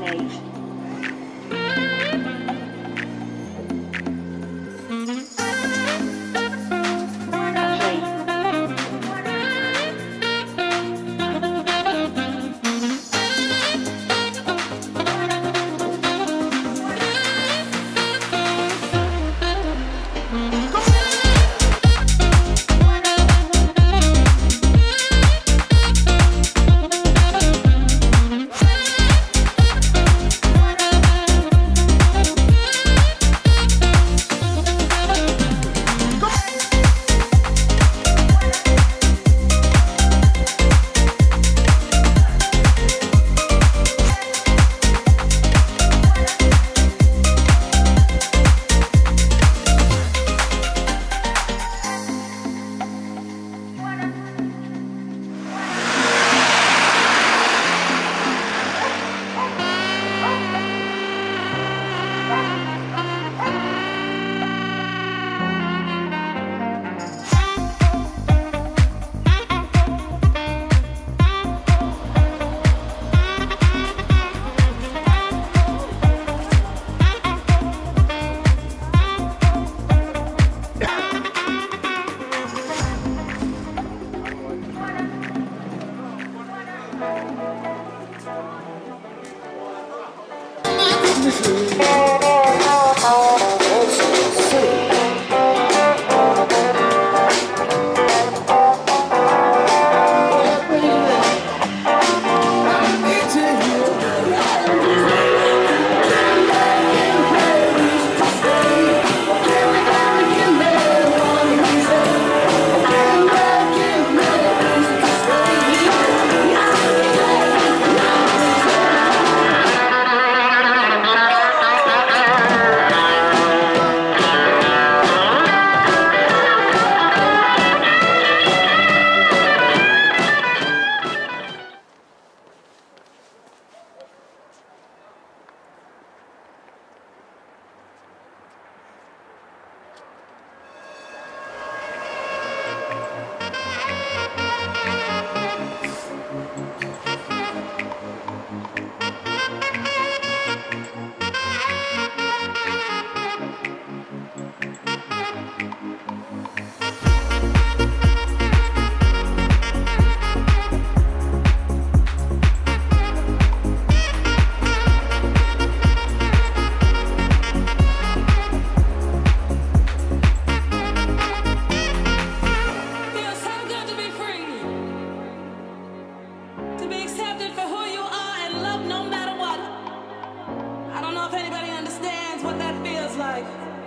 eliminate Música life.